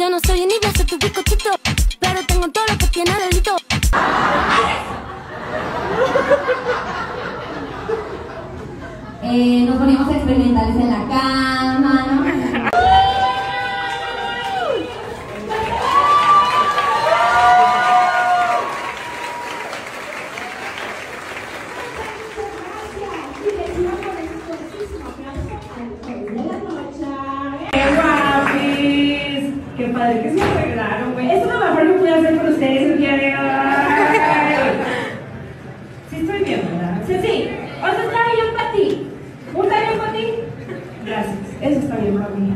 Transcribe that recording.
Yo no soy envidia, soy tu bizcochito. Pero tengo todo lo que tiene delito. Eh, nos ponemos experimentales en la cama, ¿no? ¡Qué Qué padre, que se arreglaron, güey. Eso es lo mejor que pude hacer por ustedes el día de hoy. Sí estoy bien, ¿verdad? Sí, sí. O sea, está bien para ti. ¿Un tallo para ti? Gracias. Eso está bien para mí.